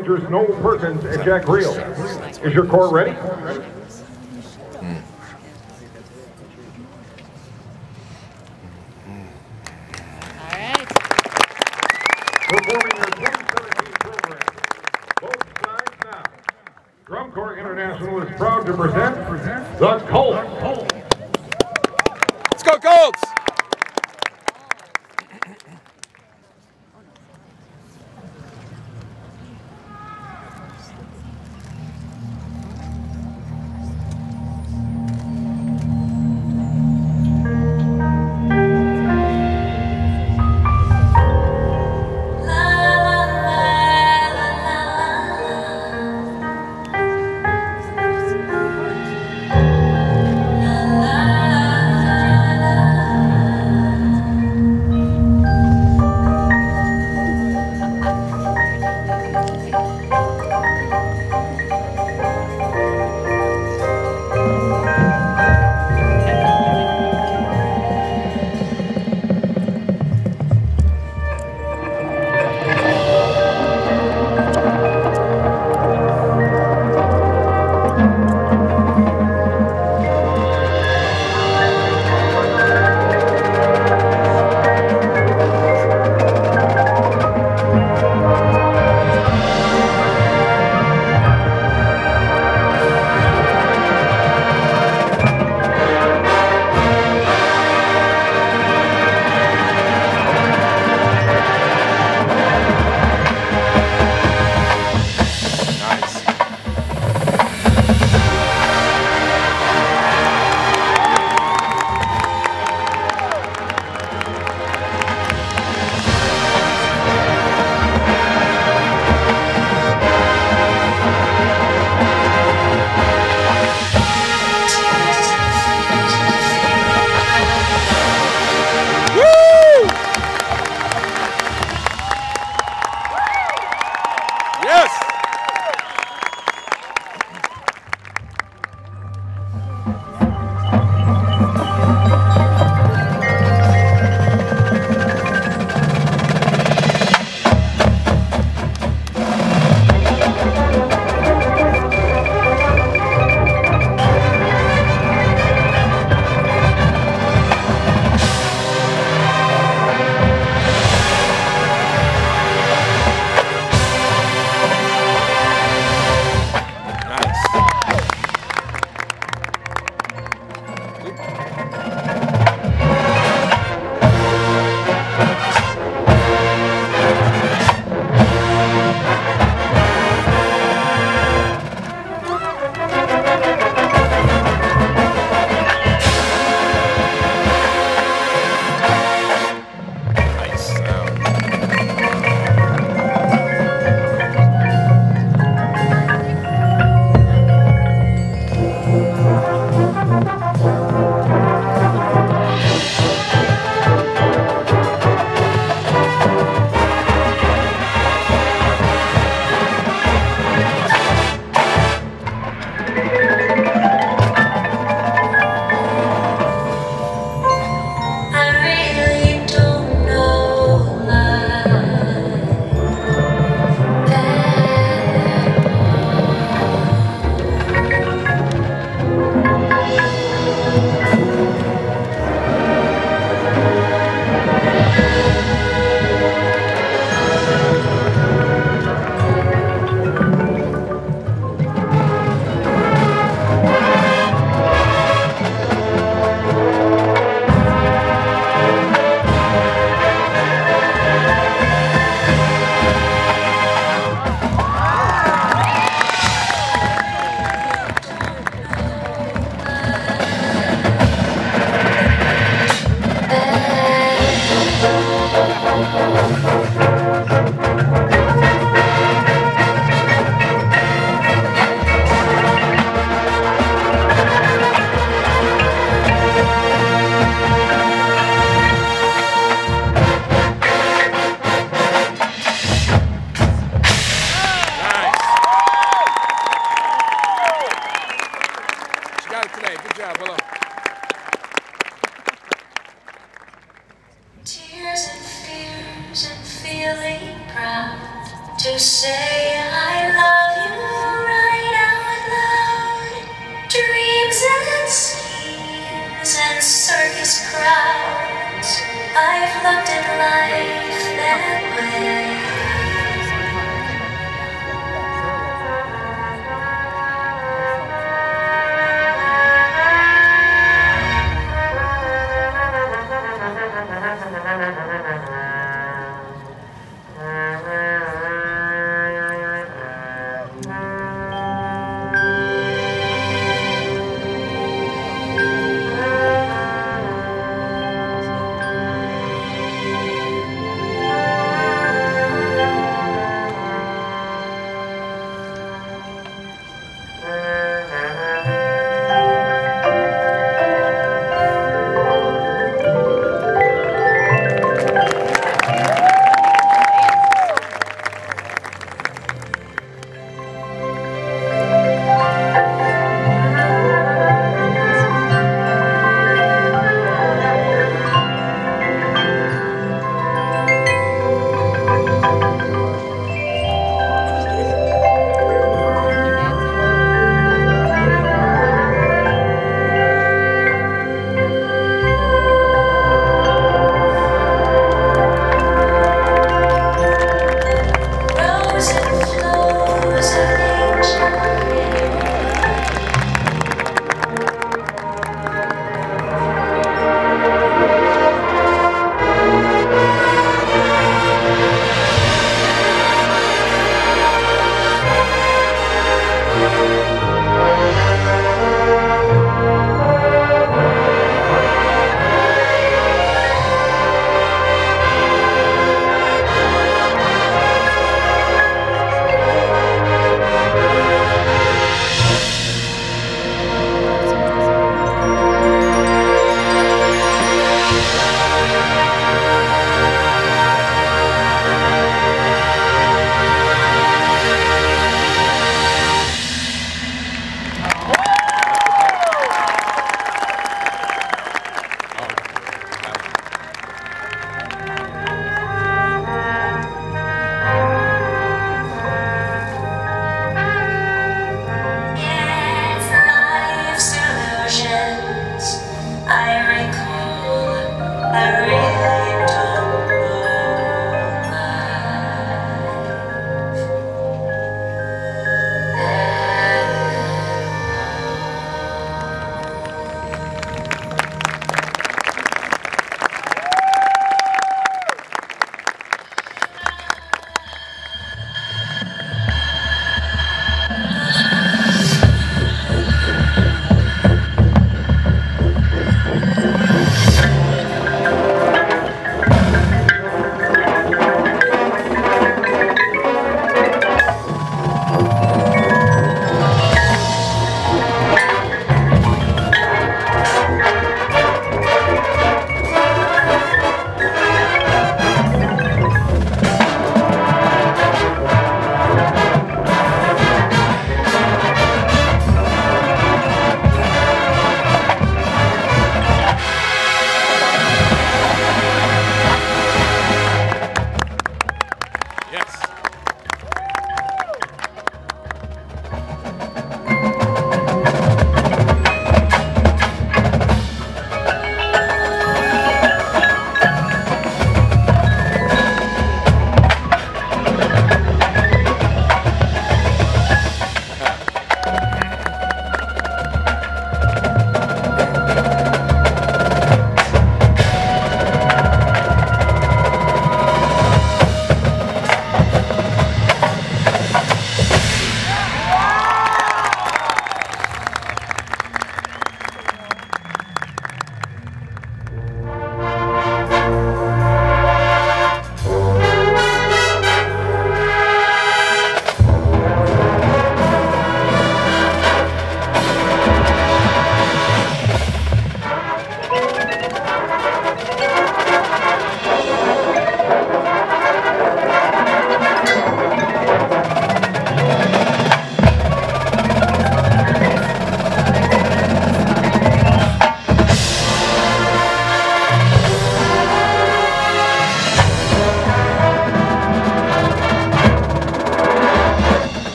Rangers Noel Perkins and Jack Reel. Is your corps ready? All right. Performing your 2017 program. Both sides now. Drum Corps International is proud to present the Colts. To say I love you right out loud. Dreams and schemes and circus crowds. I've looked at life that way.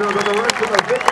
Cardinals on the rest of the Vic